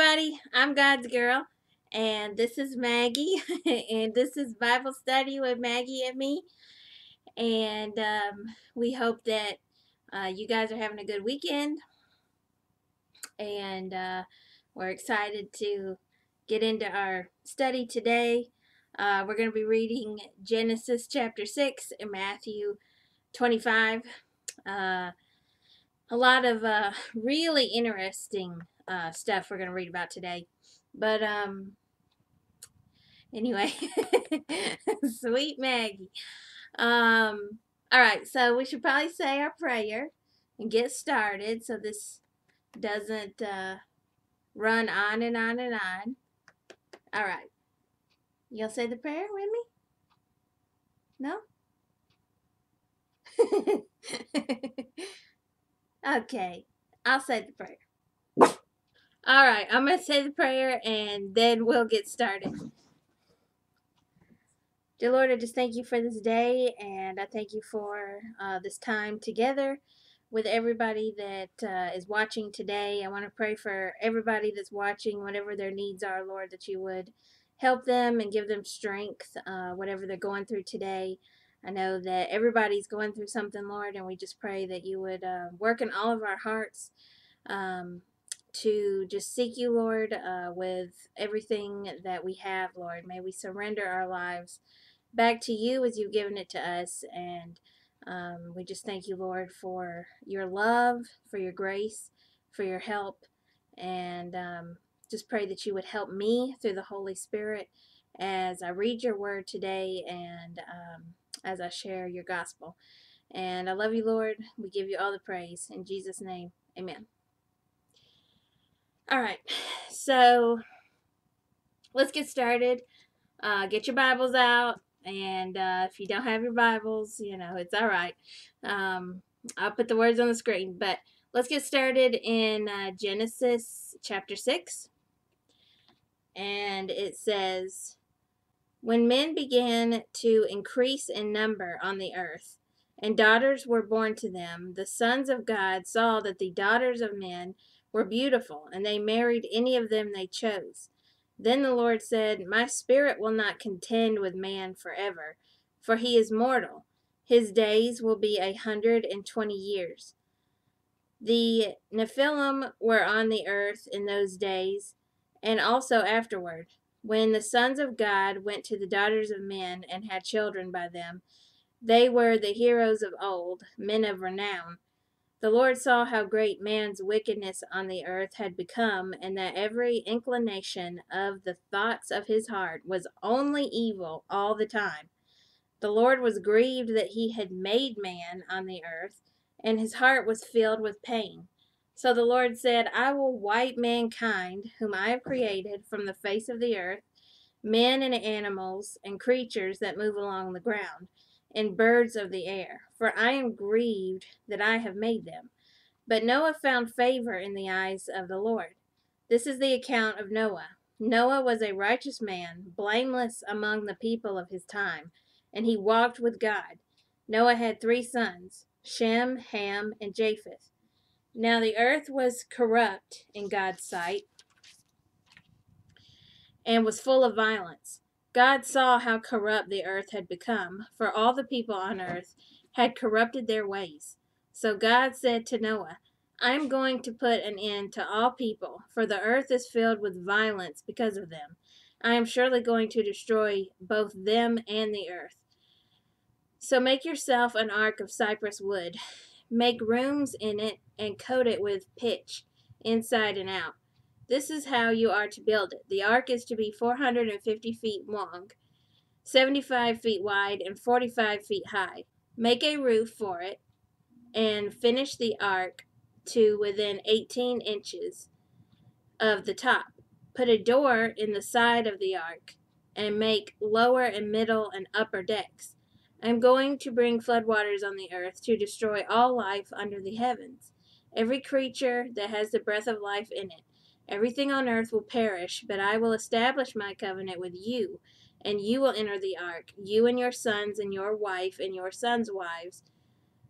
everybody. I'm God's girl, and this is Maggie, and this is Bible study with Maggie and me. And um, we hope that uh, you guys are having a good weekend, and uh, we're excited to get into our study today. Uh, we're going to be reading Genesis chapter 6 and Matthew 25. Uh, a lot of uh, really interesting uh, stuff we're going to read about today. But um, anyway, sweet Maggie. Um, all right, so we should probably say our prayer and get started so this doesn't uh, run on and on and on. All right. You'll say the prayer with me? No? okay, I'll say the prayer. All right, I'm going to say the prayer and then we'll get started. Dear Lord, I just thank you for this day and I thank you for uh, this time together with everybody that uh, is watching today. I want to pray for everybody that's watching, whatever their needs are, Lord, that you would help them and give them strength, uh, whatever they're going through today. I know that everybody's going through something, Lord, and we just pray that you would uh, work in all of our hearts. Um, to just seek you, Lord, uh, with everything that we have, Lord. May we surrender our lives back to you as you've given it to us. And um, we just thank you, Lord, for your love, for your grace, for your help. And um, just pray that you would help me through the Holy Spirit as I read your word today and um, as I share your gospel. And I love you, Lord. We give you all the praise. In Jesus' name, amen. All right, so let's get started. Uh, get your Bibles out, and uh, if you don't have your Bibles, you know, it's all right. Um, I'll put the words on the screen, but let's get started in uh, Genesis chapter 6. And it says, When men began to increase in number on the earth, and daughters were born to them, the sons of God saw that the daughters of men were beautiful, and they married any of them they chose. Then the Lord said, My spirit will not contend with man forever, for he is mortal. His days will be a hundred and twenty years. The Nephilim were on the earth in those days, and also afterward, when the sons of God went to the daughters of men and had children by them. They were the heroes of old, men of renown. The Lord saw how great man's wickedness on the earth had become, and that every inclination of the thoughts of his heart was only evil all the time. The Lord was grieved that he had made man on the earth, and his heart was filled with pain. So the Lord said, I will wipe mankind, whom I have created, from the face of the earth, men and animals and creatures that move along the ground and birds of the air, for I am grieved that I have made them. But Noah found favor in the eyes of the Lord. This is the account of Noah. Noah was a righteous man, blameless among the people of his time, and he walked with God. Noah had three sons, Shem, Ham, and Japheth. Now the earth was corrupt in God's sight and was full of violence. God saw how corrupt the earth had become, for all the people on earth had corrupted their ways. So God said to Noah, I am going to put an end to all people, for the earth is filled with violence because of them. I am surely going to destroy both them and the earth. So make yourself an ark of cypress wood. Make rooms in it and coat it with pitch, inside and out. This is how you are to build it. The ark is to be 450 feet long, 75 feet wide, and 45 feet high. Make a roof for it and finish the ark to within 18 inches of the top. Put a door in the side of the ark and make lower and middle and upper decks. I am going to bring floodwaters on the earth to destroy all life under the heavens, every creature that has the breath of life in it. Everything on earth will perish, but I will establish my covenant with you, and you will enter the ark, you and your sons and your wife and your sons' wives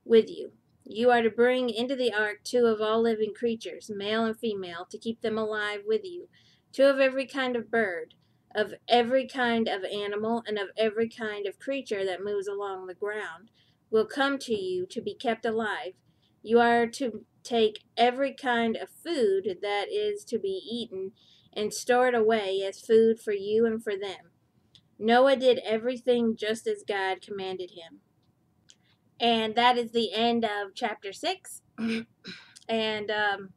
with you. You are to bring into the ark two of all living creatures, male and female, to keep them alive with you, two of every kind of bird, of every kind of animal, and of every kind of creature that moves along the ground, will come to you to be kept alive. You are to take every kind of food that is to be eaten and store it away as food for you and for them. Noah did everything just as God commanded him. And that is the end of chapter 6. and um,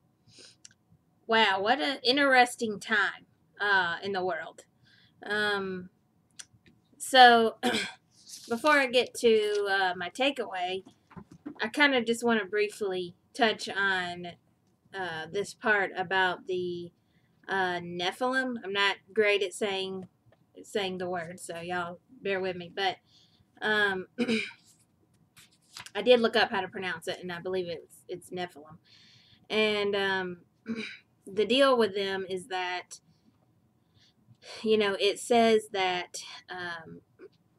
wow, what an interesting time uh, in the world. Um, so, before I get to uh, my takeaway, I kind of just want to briefly touch on uh, this part about the uh, Nephilim. I'm not great at saying saying the word, so y'all bear with me. But um, I did look up how to pronounce it, and I believe it's it's Nephilim. And um, the deal with them is that you know it says that um,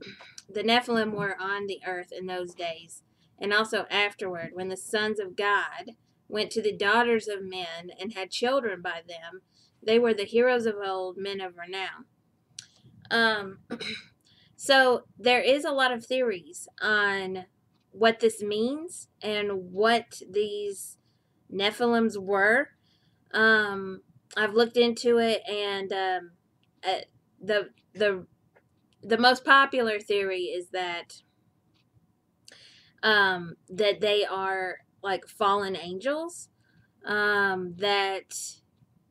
the Nephilim were on the earth in those days, and also afterward, when the sons of God went to the daughters of men and had children by them, they were the heroes of old, men of renown. Um, so there is a lot of theories on what this means and what these Nephilims were. Um, I've looked into it, and um, uh, the the the most popular theory is that um, that they are like fallen angels um, that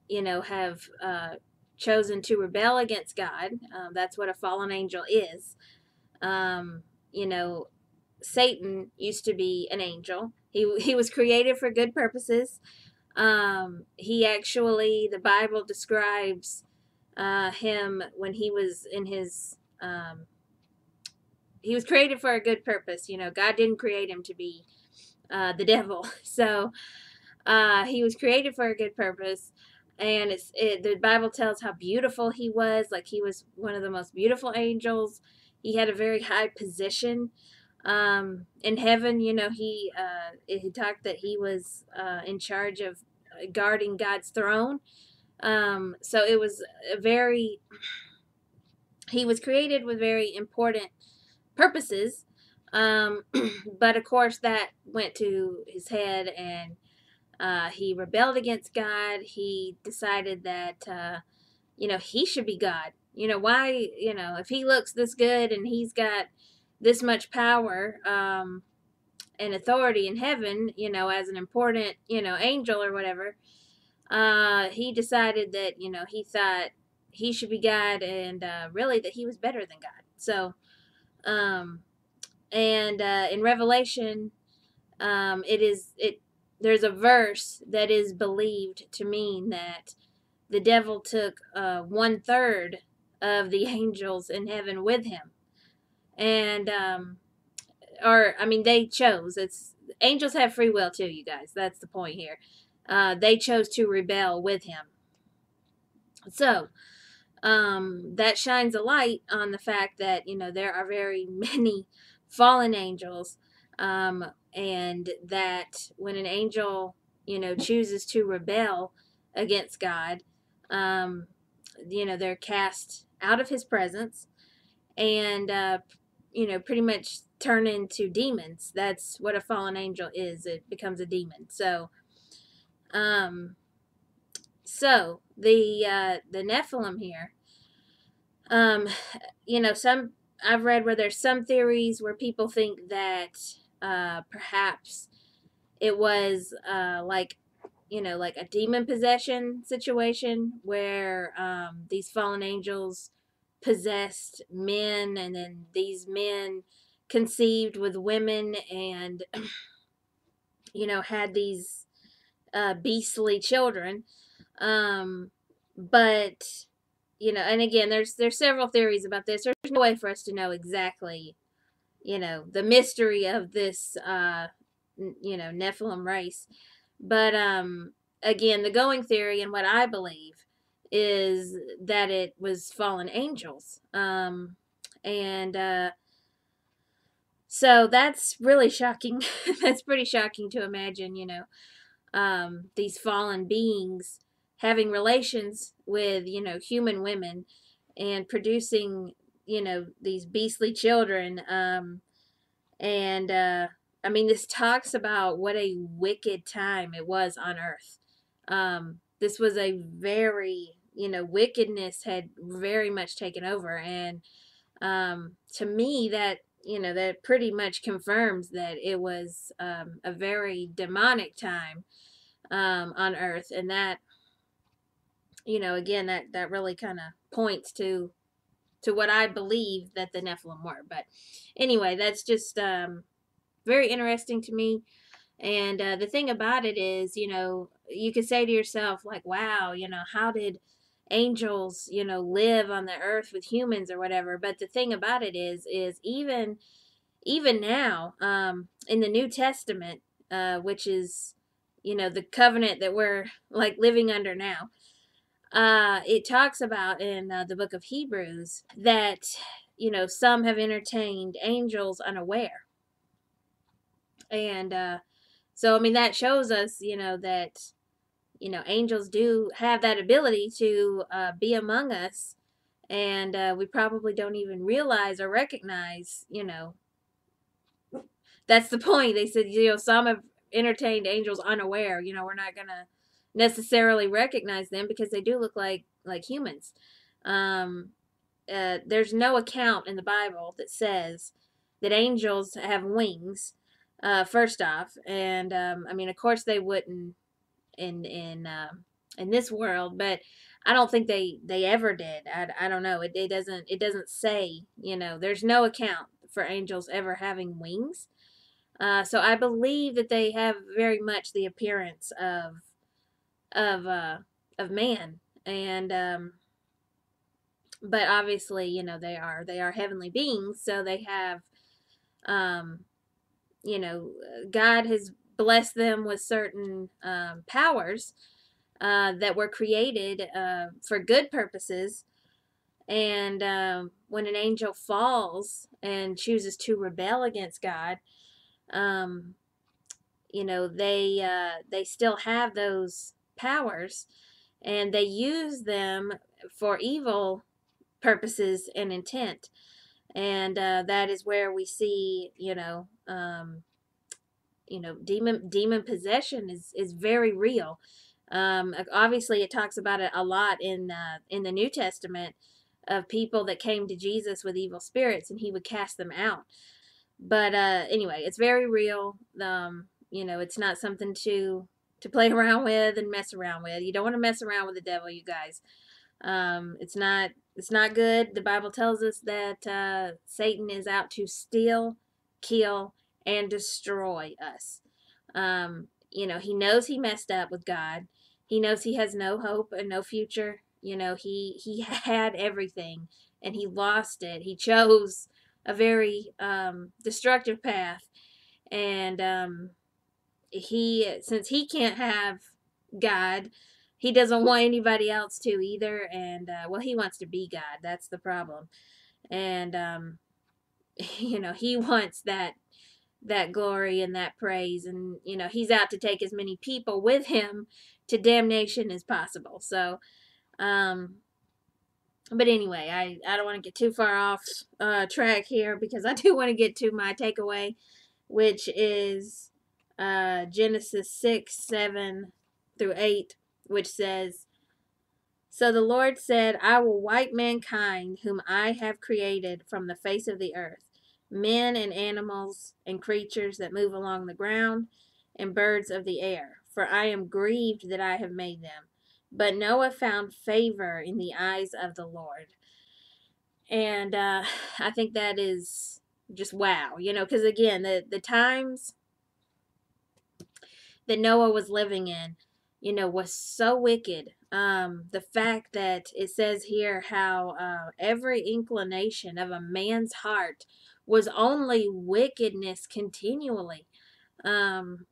you know have uh, chosen to rebel against God. Um, that's what a fallen angel is. Um, you know, Satan used to be an angel. He he was created for good purposes. Um, he actually, the Bible describes uh, him when he was in his. Um, he was created for a good purpose. You know, God didn't create him to be uh, the devil. So uh, he was created for a good purpose and it's it, the Bible tells how beautiful he was. Like he was one of the most beautiful angels. He had a very high position um, in heaven. You know, he uh, he talked that he was uh, in charge of guarding God's throne. Um, so it was a very he was created with very important purposes. Um, but of course, that went to his head and uh, he rebelled against God. He decided that, uh, you know, he should be God. You know, why, you know, if he looks this good and he's got this much power um, and authority in heaven, you know, as an important, you know, angel or whatever, uh, he decided that, you know, he thought he should be God and uh, really that he was better than God. So, um, and uh, in Revelation, um, it is, it there's a verse that is believed to mean that the devil took uh, one third of the angels in heaven with him, and um, or I mean they chose. It's angels have free will too, you guys. That's the point here. Uh, they chose to rebel with him. So um, that shines a light on the fact that you know there are very many fallen angels um, and that when an angel, you know, chooses to rebel against God, um, you know, they're cast out of His presence, and uh, you know, pretty much turn into demons. That's what a fallen angel is. It becomes a demon. So, um, so the uh, the Nephilim here, um, you know, some I've read where there's some theories where people think that uh, perhaps it was uh, like you know like a demon possession situation where um, these fallen angels possessed men and then these men conceived with women and you know had these uh, beastly children um, but you know and again there's there's several theories about this. There's no way for us to know exactly you know the mystery of this uh you know nephilim race. But um again the going theory and what i believe is that it was fallen angels. Um and uh so that's really shocking. that's pretty shocking to imagine, you know, um, these fallen beings having relations with, you know, human women and producing, you know, these beastly children. Um, and, uh, I mean, this talks about what a wicked time it was on earth. Um, this was a very, you know, wickedness had very much taken over. And um, to me, that, you know, that pretty much confirms that it was um, a very demonic time um, on earth. And that, you know, again, that, that really kind of points to to what I believe that the Nephilim were. But anyway, that's just um, very interesting to me. And uh, the thing about it is, you know, you could say to yourself, like, wow, you know, how did angels, you know, live on the earth with humans or whatever? But the thing about it is, is even even now, um, in the New Testament, uh, which is, you know, the covenant that we're like living under now, uh, it talks about in uh, the book of Hebrews that, you know, some have entertained angels unaware. And uh, so, I mean, that shows us, you know, that, you know, angels do have that ability to uh, be among us. And uh, we probably don't even realize or recognize, you know, that's the point. They said, you know, some have entertained angels unaware. You know, we're not going to necessarily recognize them because they do look like like humans. Um, uh, there's no account in the Bible that says that angels have wings uh, first off, and um, I mean, of course, they wouldn't in in uh, in this world, but I don't think they they ever did. I, I don't know. It, it doesn't it doesn't say. You know, there's no account for angels ever having wings. Uh, so I believe that they have very much the appearance of of uh, of man, and um, but obviously, you know, they are they are heavenly beings, so they have um, you know, God has blessed them with certain um, powers uh, that were created uh, for good purposes. And um, when an angel falls and chooses to rebel against God, um, you know, they uh, they still have those powers, and they use them for evil purposes and intent. And uh, that is where we see you know um, you know demon demon possession is is very real. Um, obviously it talks about it a lot in uh, in the new testament of people that came to jesus with evil spirits and he would cast them out. But uh, anyway it's very real. Um, you know it's not something to to play around with and mess around with you don't want to mess around with the devil you guys um, it's not it's not good. The Bible tells us that uh, Satan is out to steal, kill, and destroy us. Um, you know, he knows he messed up with God. He knows he has no hope and no future. You know, he he had everything and he lost it. He chose a very um, destructive path, and um, he since he can't have God, he doesn't want anybody else to either and uh, well he wants to be god that's the problem. And um you know he wants that that glory and that praise and you know he's out to take as many people with him to damnation as possible so um but anyway i i don't want to get too far off uh track here because i do want to get to my takeaway which is uh genesis 6 7 through 8 which says, So the Lord said, I will wipe mankind, whom I have created, from the face of the earth, men and animals and creatures that move along the ground, and birds of the air, for I am grieved that I have made them. But Noah found favor in the eyes of the Lord. And uh, I think that is just wow, you know, because again, the, the times that Noah was living in, you know, was so wicked. Um, the fact that it says here how uh, every inclination of a man's heart was only wickedness continually. Um,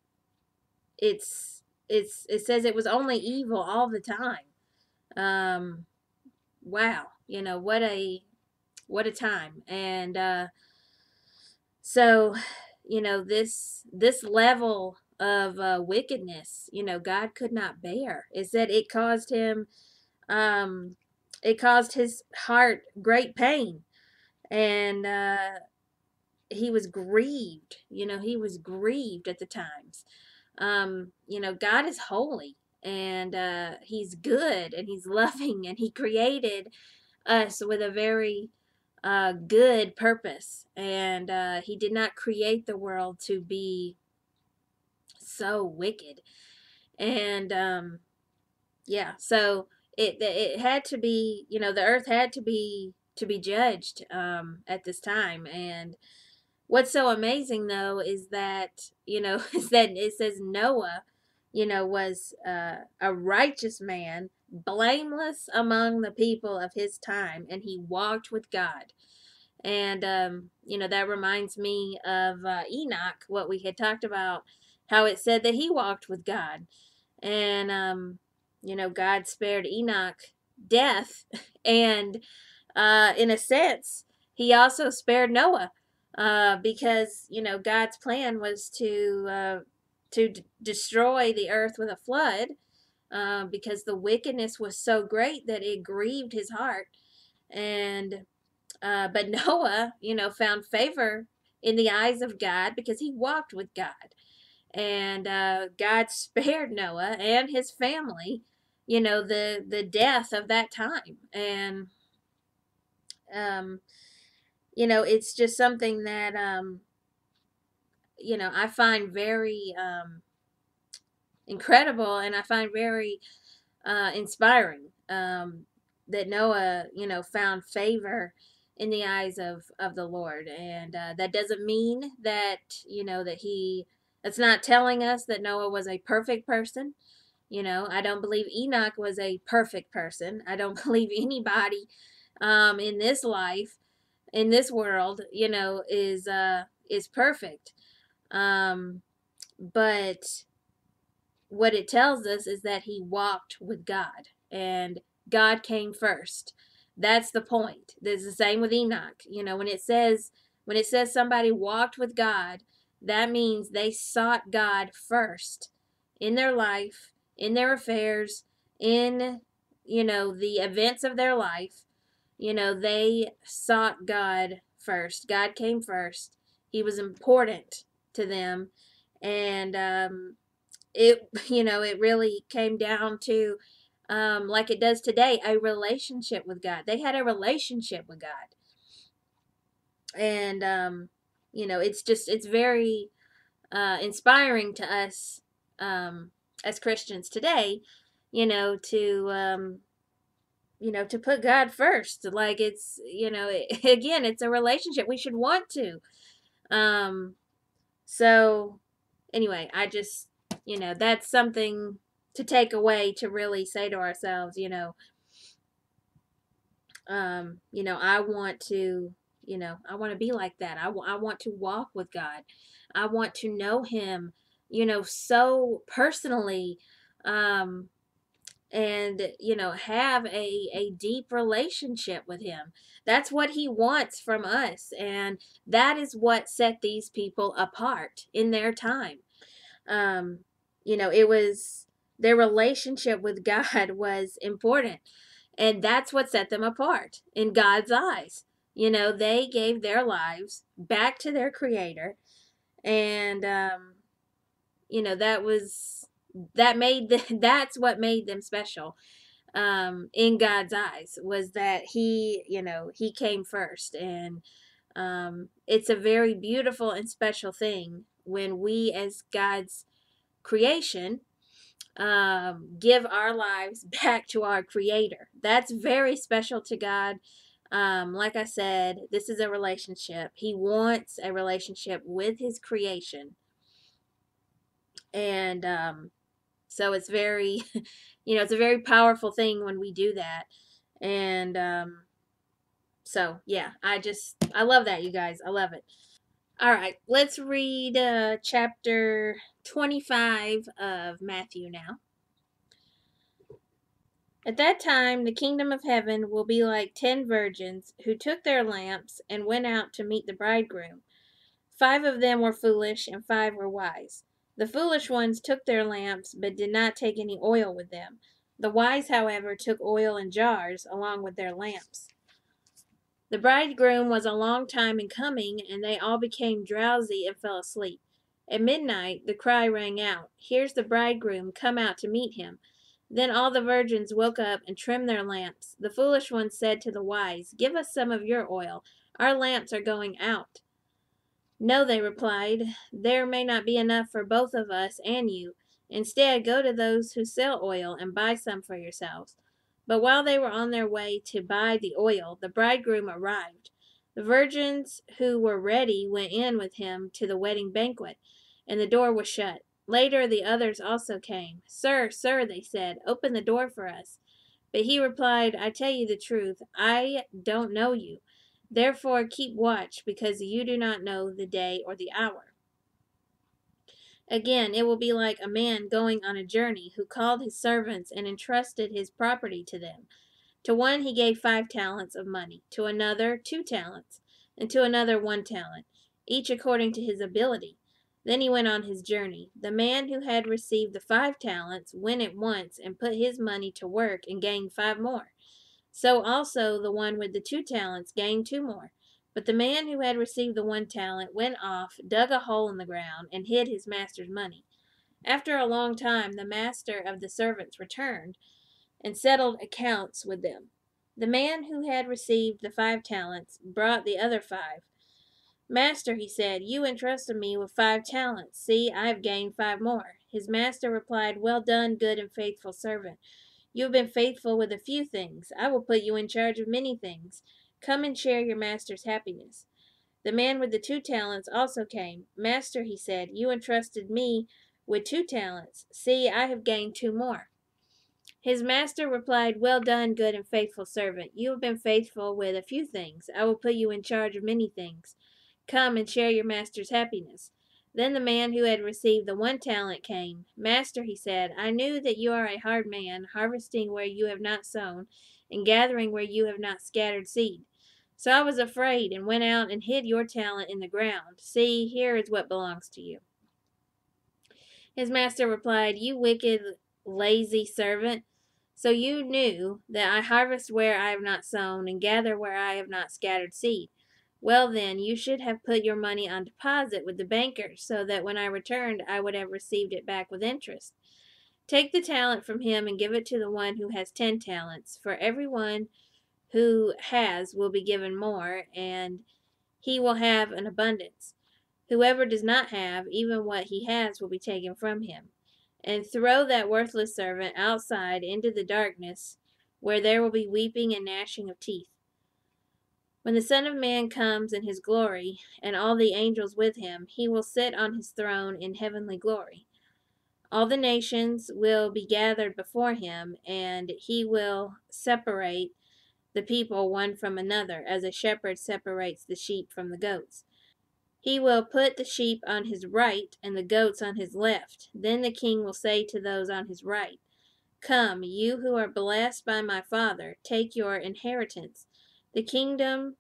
it's it's it says it was only evil all the time. Um, wow, you know what a what a time and uh, so, you know, this this level of uh, wickedness, you know, God could not bear. Is that it caused him, um, it caused his heart great pain, and uh, he was grieved. You know, he was grieved at the times. Um, you know, God is holy and uh, he's good and he's loving and he created us with a very uh, good purpose. And uh, he did not create the world to be so wicked. And um, yeah, so it it had to be, you know, the earth had to be to be judged um, at this time. And what's so amazing though is that you know is that it says Noah you know, was uh, a righteous man, blameless among the people of his time, and he walked with God. And, um, you know, that reminds me of uh, Enoch, what we had talked about, how it said that he walked with God. And, um, you know, God spared Enoch death. And uh, in a sense, he also spared Noah uh, because, you know, God's plan was to uh, to d- destroy the earth with a flood uh, because the wickedness was so great that it grieved his heart. And uh, but Noah, you know, found favor in the eyes of God because he walked with God, and uh, God spared Noah and his family, you know, the the death of that time. And um, you know, it's just something that um, you know, I find very um, incredible and I find very uh, inspiring um, that Noah, you know, found favor in the eyes of, of the Lord. And uh, that doesn't mean that, you know, that he, that's not telling us that Noah was a perfect person. You know, I don't believe Enoch was a perfect person. I don't believe anybody um, in this life, in this world, you know, is uh, is perfect. Um, but what it tells us is that he walked with God and God came first. That's the point. There's the same with Enoch. You know, when it says when it says somebody walked with God, that means they sought God first in their life, in their affairs, in you know, the events of their life. You know, they sought God first. God came first. He was important to them and um, it you know it really came down to um, like it does today a relationship with god they had a relationship with god and um, you know it's just it's very uh, inspiring to us um, as christians today you know to um, you know to put god first. Like it's you know it, again it's a relationship we should want to. Um so, anyway, I just, you know, that's something to take away to really say to ourselves, you know, um, you know, I want to, you know, I want to be like that. I, I want to walk with God. I want to know Him, you know, so personally. Um, and you know have a a deep relationship with him that's what he wants from us and that is what set these people apart in their time um you know it was their relationship with god was important and that's what set them apart in god's eyes you know they gave their lives back to their creator and um you know that was that made the, that's what made them special um, in God's eyes was that he, you know, he came first. And um, it's a very beautiful and special thing when we, as God's creation, um, give our lives back to our Creator. That's very special to God. Um, like I said, this is a relationship. He wants a relationship with His creation. And um, so it's very, you know, it's a very powerful thing when we do that. And um, so, yeah, I just, I love that, you guys. I love it. All right, let's read uh, chapter 25 of Matthew now. At that time, the kingdom of heaven will be like ten virgins who took their lamps and went out to meet the bridegroom. Five of them were foolish, and five were wise. The foolish ones took their lamps, but did not take any oil with them. The wise, however, took oil in jars along with their lamps. The bridegroom was a long time in coming, and they all became drowsy and fell asleep. At midnight the cry rang out, Here's the bridegroom, come out to meet him. Then all the virgins woke up and trimmed their lamps. The foolish ones said to the wise, Give us some of your oil. Our lamps are going out. No, they replied, there may not be enough for both of us and you. Instead, go to those who sell oil and buy some for yourselves. But while they were on their way to buy the oil, the bridegroom arrived. The virgins who were ready went in with him to the wedding banquet, and the door was shut. Later the others also came. Sir, sir, they said, open the door for us. But he replied, I tell you the truth, I don't know you. Therefore keep watch, because you do not know the day or the hour. Again, it will be like a man going on a journey who called his servants and entrusted his property to them. To one he gave five talents of money, to another two talents, and to another one talent, each according to his ability. Then he went on his journey. The man who had received the five talents went at once and put his money to work and gained five more. So also the one with the two talents gained two more. But the man who had received the one talent went off, dug a hole in the ground, and hid his master's money. After a long time, the master of the servants returned and settled accounts with them. The man who had received the five talents brought the other five. Master, he said, you entrusted me with five talents. See, I have gained five more. His master replied, Well done, good and faithful servant. You have been faithful with a few things. I will put you in charge of many things. Come and share your master's happiness. The man with the two talents also came. Master, he said, you entrusted me with two talents. See, I have gained two more. His master replied, Well done, good and faithful servant. You have been faithful with a few things. I will put you in charge of many things. Come and share your master's happiness. Then the man who had received the one talent came. Master, he said, I knew that you are a hard man, harvesting where you have not sown, and gathering where you have not scattered seed. So I was afraid, and went out and hid your talent in the ground. See, here is what belongs to you. His master replied, You wicked, lazy servant. So you knew that I harvest where I have not sown, and gather where I have not scattered seed. Well, then, you should have put your money on deposit with the bankers, so that when I returned I would have received it back with interest. Take the talent from him and give it to the one who has ten talents, for every one who has will be given more, and he will have an abundance. Whoever does not have, even what he has will be taken from him. And throw that worthless servant outside into the darkness, where there will be weeping and gnashing of teeth. When the Son of Man comes in his glory, and all the angels with him, he will sit on his throne in heavenly glory. All the nations will be gathered before him, and he will separate the people one from another, as a shepherd separates the sheep from the goats. He will put the sheep on his right and the goats on his left. Then the king will say to those on his right, Come, you who are blessed by my Father, take your inheritance the kingdom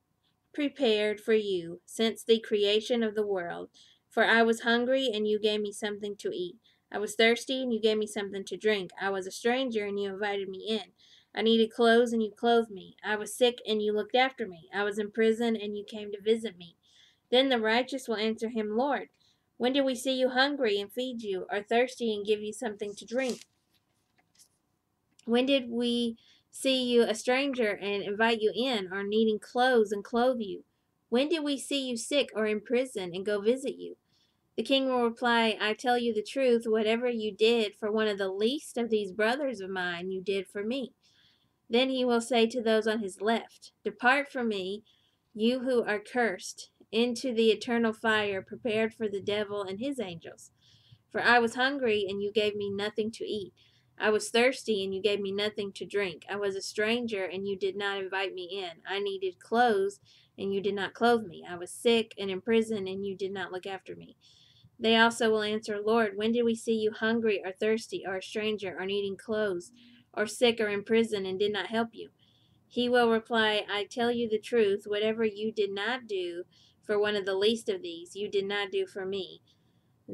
prepared for you since the creation of the world. For I was hungry, and you gave me something to eat. I was thirsty, and you gave me something to drink. I was a stranger, and you invited me in. I needed clothes, and you clothed me. I was sick, and you looked after me. I was in prison, and you came to visit me. Then the righteous will answer him, Lord, when did we see you hungry and feed you, or thirsty and give you something to drink? When did we see you a stranger and invite you in, or needing clothes and clothe you? When did we see you sick or in prison and go visit you? The king will reply, I tell you the truth, whatever you did for one of the least of these brothers of mine, you did for me. Then he will say to those on his left, Depart from me, you who are cursed, into the eternal fire prepared for the devil and his angels. For I was hungry, and you gave me nothing to eat. I was thirsty, and you gave me nothing to drink. I was a stranger, and you did not invite me in. I needed clothes, and you did not clothe me. I was sick and in prison, and you did not look after me. They also will answer, Lord, when did we see you hungry or thirsty or a stranger or needing clothes or sick or in prison and did not help you? He will reply, I tell you the truth, whatever you did not do for one of the least of these, you did not do for me.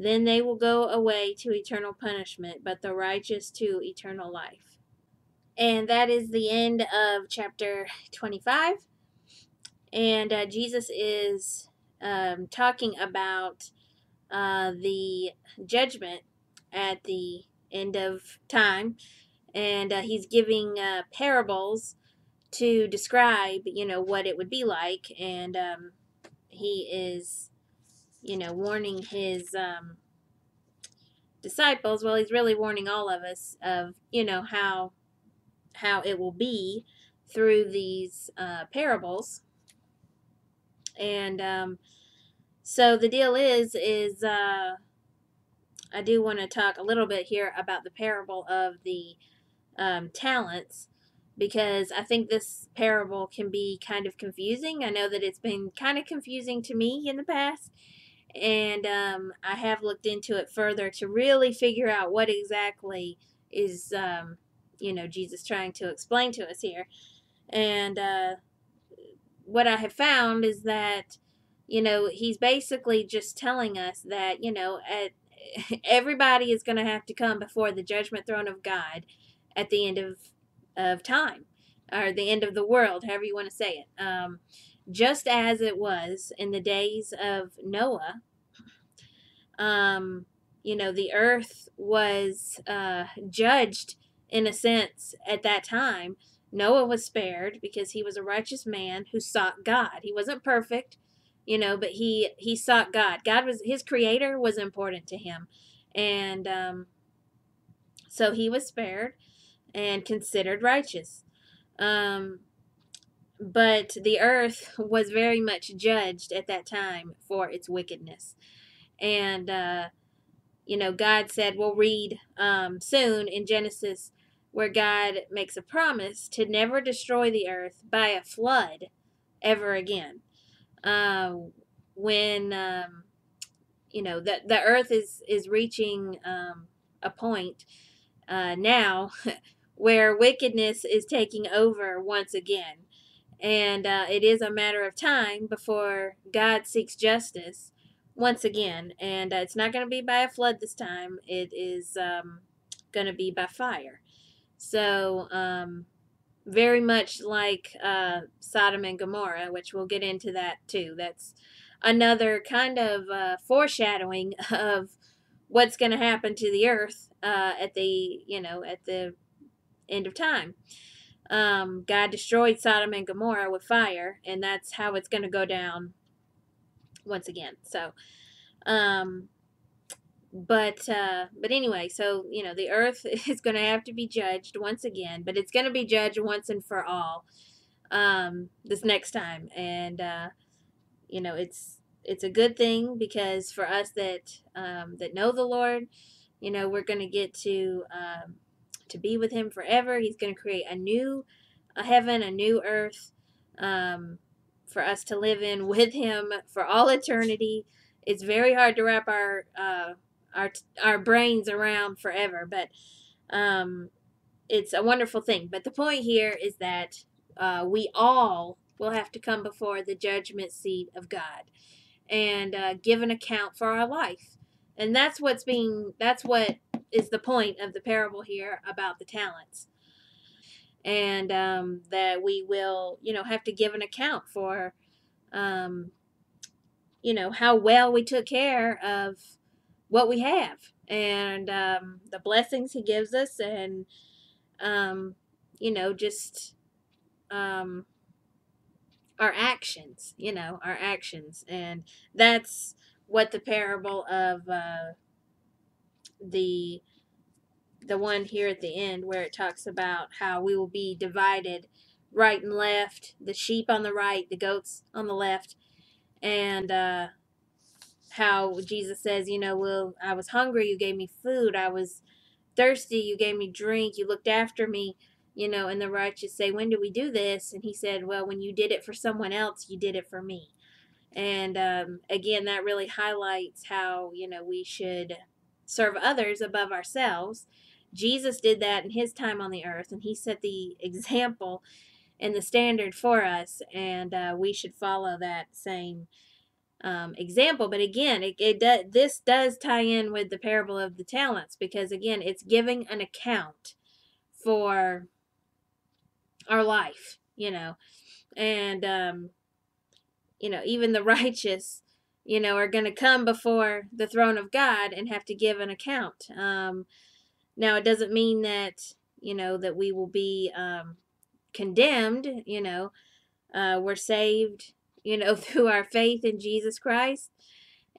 Then they will go away to eternal punishment, but the righteous to eternal life. And that is the end of chapter 25. And uh, Jesus is um, talking about uh, the judgment at the end of time. And uh, he's giving uh, parables to describe, you know, what it would be like. And um, he is, you know, warning his um, disciples. Well, he's really warning all of us of, you know, how how it will be through these uh, parables. And um, so the deal is, is uh, I do want to talk a little bit here about the parable of the um, talents because I think this parable can be kind of confusing. I know that it's been kind of confusing to me in the past, and um, I have looked into it further to really figure out what exactly is, um, you know, Jesus trying to explain to us here. And uh, what I have found is that, you know, he's basically just telling us that, you know, at, everybody is going to have to come before the judgment throne of God at the end of of time or the end of the world, however you want to say it. Um, just as it was in the days of Noah, um, you know, the earth was uh, judged in a sense at that time. Noah was spared because he was a righteous man who sought God. He wasn't perfect, you know, but he he sought God. God was his creator was important to him, and um, so he was spared and considered righteous. Um, but the earth was very much judged at that time for its wickedness. And, uh, you know, God said, we'll read um, soon in Genesis where God makes a promise to never destroy the earth by a flood ever again. Uh, when, um, you know, the, the earth is, is reaching um, a point uh, now where wickedness is taking over once again. And uh, it is a matter of time before God seeks justice once again. And uh, it's not going to be by a flood this time, it is um, going to be by fire. So, um, very much like uh, Sodom and Gomorrah, which we'll get into that too. That's another kind of uh, foreshadowing of what's going to happen to the earth uh, at the you know at the end of time. Um, God destroyed Sodom and Gomorrah with fire, and that's how it's going to go down once again. So, um, but uh, but anyway, so you know the earth is going to have to be judged once again, but it's going to be judged once and for all um, this next time, and uh, you know it's it's a good thing because for us that um, that know the Lord, you know we're going to get to um, to be with him forever. He's going to create a new a heaven, a new earth um, for us to live in with him for all eternity. It's very hard to wrap our uh, our our brains around forever, but um, it's a wonderful thing. But the point here is that uh, we all will have to come before the judgment seat of God and uh, give an account for our life, and that's what's being that's what is the point of the parable here about the talents. And um, that we will, you know, have to give an account for, um, you know, how well we took care of what we have and um, the blessings He gives us, and, um, you know, just um, our actions, you know, our actions. And that's what the parable of. Uh, the the one here at the end where it talks about how we will be divided right and left, the sheep on the right, the goats on the left, and uh, how Jesus says, you know, well, I was hungry, you gave me food, I was thirsty, you gave me drink, you looked after me, you know, and the righteous say, when do we do this? And he said, well, when you did it for someone else, you did it for me. And um, again, that really highlights how, you know, we should serve others above ourselves. Jesus did that in his time on the earth, and he set the example and the standard for us, and uh, we should follow that same um, example. But again, it, it does, this does tie in with the parable of the talents because again, it's giving an account for our life, you know, and um, you know, even the righteous, you know, are going to come before the throne of God and have to give an account. Um, now, it doesn't mean that you know that we will be um, condemned. You know, uh, we're saved you know, through our faith in Jesus Christ.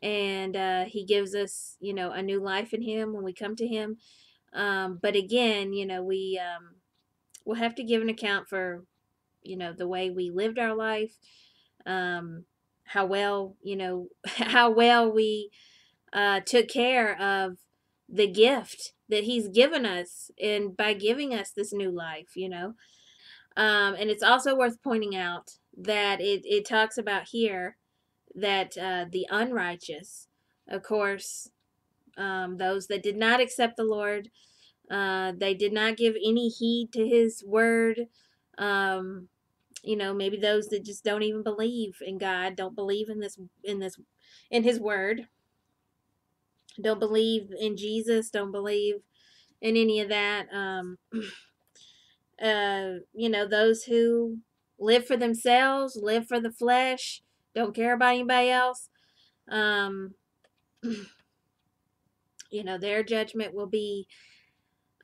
And uh, He gives us, you know, a new life in Him when we come to Him. Um, but again, you know, we um, will have to give an account for, you know, the way we lived our life, um, how well, you know, how well we uh, took care of the gift that He's given us, and by giving us this new life, you know. Um, and it's also worth pointing out that it, it talks about here that uh, the unrighteous, of course, um, those that did not accept the Lord, uh, they did not give any heed to His word. Um, you know, maybe those that just don't even believe in God, don't believe in this, in this, in His word, don't believe in Jesus, don't believe in any of that. Um, uh, you know, those who live for themselves, live for the flesh, don't care about anybody else. Um, you know, their judgment will be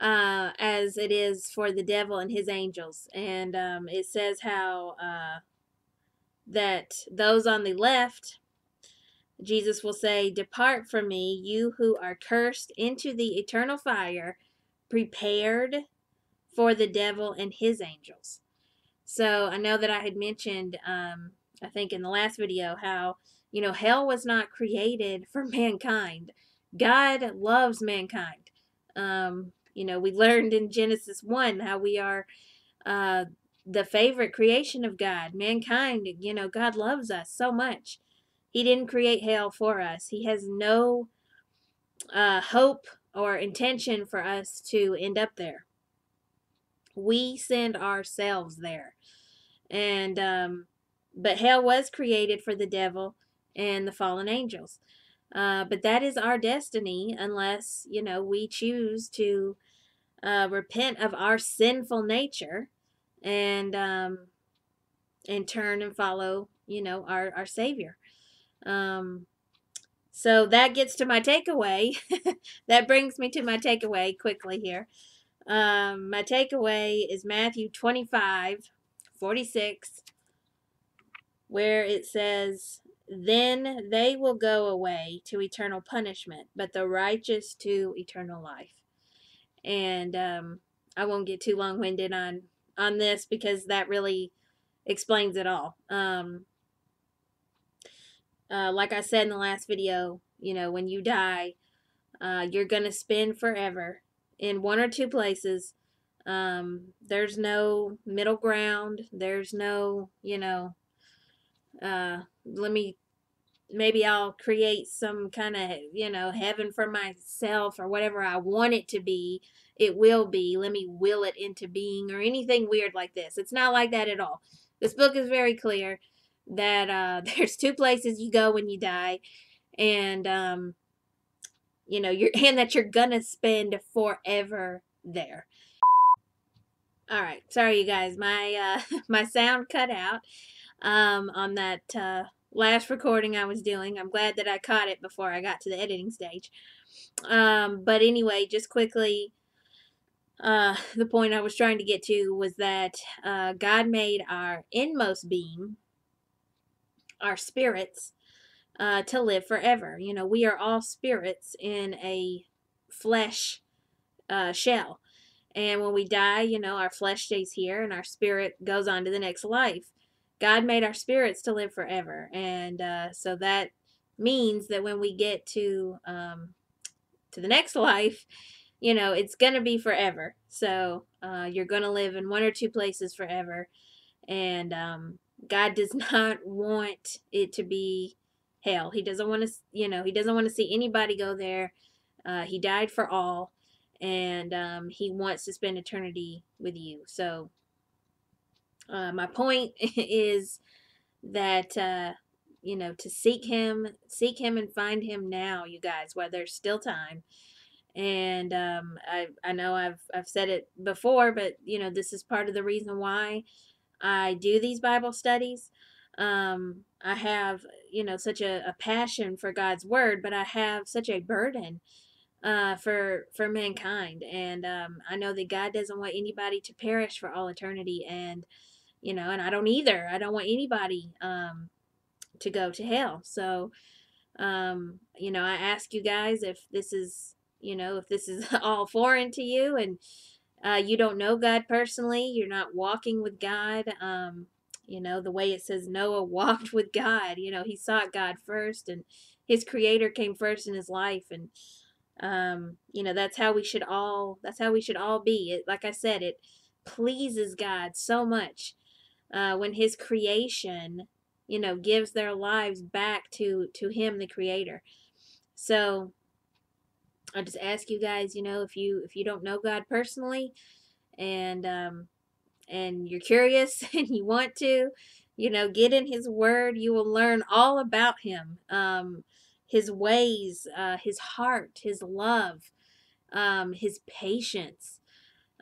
uh, as it is for the devil and his angels. And um, it says how uh, that those on the left, Jesus will say, Depart from me, you who are cursed, into the eternal fire, prepared for the devil and his angels. So I know that I had mentioned, um, I think in the last video, how, you know, hell was not created for mankind. God loves mankind. Um, you know, we learned in Genesis 1 how we are uh, the favorite creation of God. Mankind, you know, God loves us so much. He didn't create hell for us. He has no uh, hope or intention for us to end up there. We send ourselves there. And, um, but hell was created for the devil and the fallen angels. Uh, but that is our destiny unless, you know, we choose to uh, repent of our sinful nature and, um, and turn and follow, you know, our, our Savior. Um, so that gets to my takeaway. that brings me to my takeaway quickly here. Um, my takeaway is Matthew 25, 46, where it says, Then they will go away to eternal punishment, but the righteous to eternal life. And um, I won't get too long winded on, on this because that really explains it all. Um, uh, like I said in the last video, you know, when you die, uh, you're to spend forever in one or two places. Um, there's no middle ground. There's no, you know, uh, let me, maybe I'll create some kind of, you know, heaven for myself or whatever I want it to be. It will be. Let me will it into being or anything weird like this. It's not like that at all. This book is very clear that uh, there's two places you go when you die. And, um, you know, you're and that you're gonna spend forever there. All right, sorry you guys, my uh, my sound cut out um, on that uh, last recording I was doing. I'm glad that I caught it before I got to the editing stage. Um, but anyway, just quickly, uh, the point I was trying to get to was that uh, God made our inmost being, our spirits, uh, to live forever. You know, we are all spirits in a flesh uh, shell. And when we die, you know, our flesh stays here and our spirit goes on to the next life. God made our spirits to live forever. And uh, so that means that when we get to um, to the next life, you know, it's going to be forever. So uh, you're going to live in one or two places forever. And um, God does not want it to be hell. He doesn't want to, you know, he doesn't want to see anybody go there. Uh, he died for all, and um, he wants to spend eternity with you. So, uh, my point is that, uh, you know, to seek Him, seek Him and find Him now, you guys, while there's still time. And um, I I know I've I've said it before, but you know, this is part of the reason why I do these Bible studies. Um, I have you know such a, a passion for God's word, but I have such a burden uh, for for mankind, and um, I know that God doesn't want anybody to perish for all eternity, and you know, and I don't either. I don't want anybody um, to go to hell. So, um, you know, I ask you guys if this is, you know, if this is all foreign to you and uh, you don't know God personally, you're not walking with God. Um, you know, the way it says Noah walked with God, you know, he sought God first and his creator came first in his life. And, um, you know, that's how we should all, that's how we should all be. It, like I said, it pleases God so much uh, when his creation you know gives their lives back to to him the creator. So i just ask you guys you know if you if you don't know god personally and um and you're curious and you want to you know get in his word you will learn all about him um his ways uh his heart his love um his patience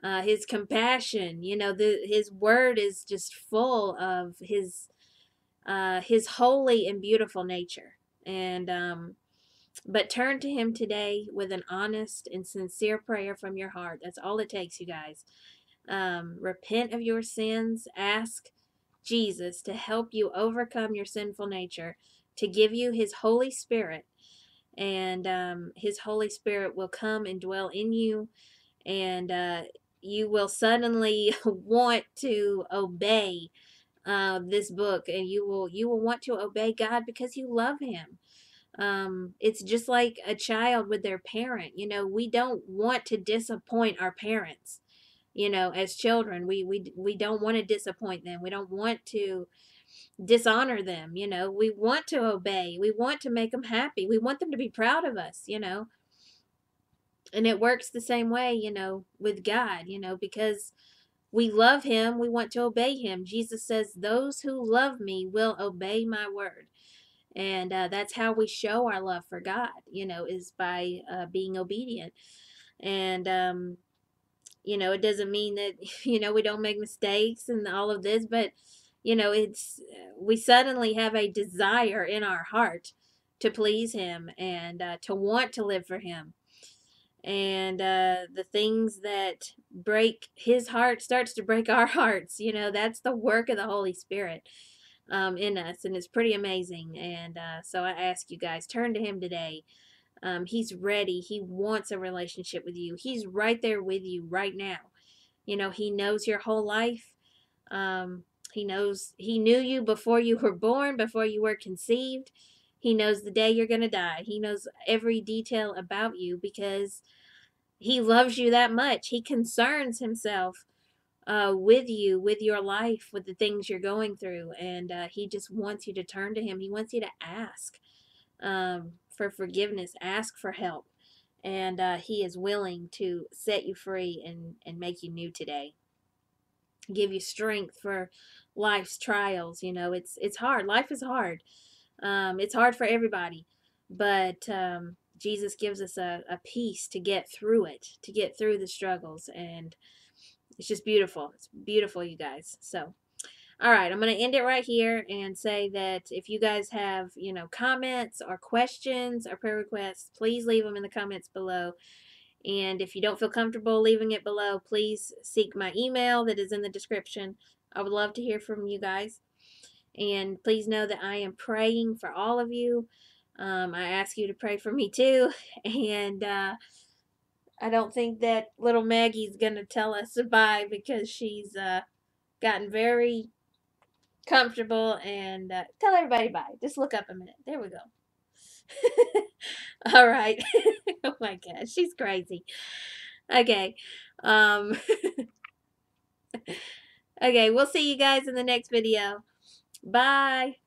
uh, his compassion. You know, the his word is just full of his uh, his holy and beautiful nature. And um, but turn to him today with an honest and sincere prayer from your heart. That's all it takes, you guys. Um, repent of your sins. Ask Jesus to help you overcome your sinful nature, to give you his Holy Spirit. And um, his Holy Spirit will come and dwell in you. And uh, you will suddenly want to obey uh, this book and you will you will want to obey God because you love him. Um, it's just like a child with their parent. You know, we don't want to disappoint our parents. You know, as children, we we we don't want to disappoint them. We don't want to dishonor them. You know, we want to obey. We want to make them happy. We want them to be proud of us. You know, and it works the same way. You know, with God. You know, because we love him, we want to obey him. Jesus says, Those who love me will obey my word. And uh, that's how we show our love for God, you know, is by uh, being obedient. And, um, you know, it doesn't mean that, you know, we don't make mistakes and all of this, but, you know, it's, we suddenly have a desire in our heart to please Him and uh, to want to live for Him and uh, the things that break his heart starts to break our hearts you know that's the work of the holy spirit um, in us and it's pretty amazing and uh, so i ask you guys turn to him today. Um, he's ready. He wants a relationship with you. He's right there with you right now. You know he knows your whole life. Um, he knows he knew you before you were born before you were conceived he knows the day you're going to die. He knows every detail about you because he loves you that much. He concerns himself uh, with you, with your life, with the things you're going through. And uh, he just wants you to turn to him. He wants you to ask um, for forgiveness, ask for help. And uh, he is willing to set you free and, and make you new today. Give you strength for life's trials. You know, it's it's hard. Life is hard. Um, it's hard for everybody, but um, Jesus gives us a, a peace to get through it, to get through the struggles, and it's just beautiful. It's beautiful, you guys. So, all right, I'm going to end it right here and say that if you guys have, you know, comments or questions or prayer requests, please leave them in the comments below. And if you don't feel comfortable leaving it below, please seek my email that is in the description. I would love to hear from you guys. And please know that I am praying for all of you. Um, I ask you to pray for me too. And uh, I don't think that little Maggie's going to tell us bye because she's uh, gotten very comfortable. And uh, tell everybody bye. Just look up a minute. There we go. all right. oh my gosh, she's crazy. Okay. Um, okay, we'll see you guys in the next video. Bye.